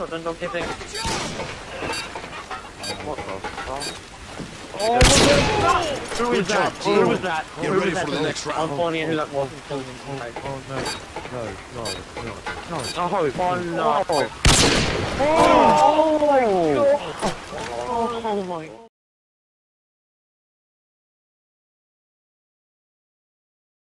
a don't. What the fuck? Oh, oh God! Who is that? Who is that? Get ready for the next round. I'm finding who that was. Oh, no. No, no, no, no. No, oh. Oh, oh, oh my god. Oh, oh my god.